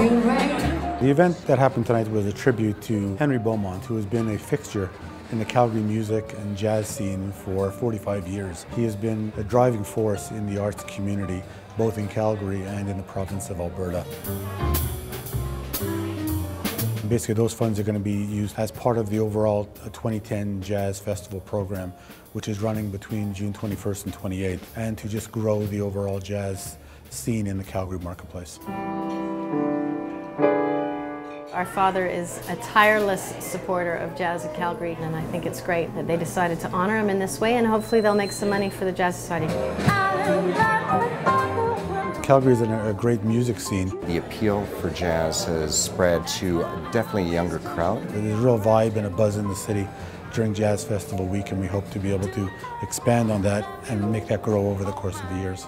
The event that happened tonight was a tribute to Henry Beaumont, who has been a fixture in the Calgary music and jazz scene for 45 years. He has been a driving force in the arts community, both in Calgary and in the province of Alberta. Basically, those funds are going to be used as part of the overall uh, 2010 Jazz Festival program, which is running between June 21st and 28th, and to just grow the overall jazz scene in the Calgary marketplace. Our father is a tireless supporter of jazz in Calgary, and I think it's great that they decided to honor him in this way, and hopefully they'll make some money for the Jazz Society. Calgary is in a great music scene. The appeal for jazz has spread to definitely a younger crowd. There's a real vibe and a buzz in the city during Jazz Festival Week, and we hope to be able to expand on that and make that grow over the course of the years.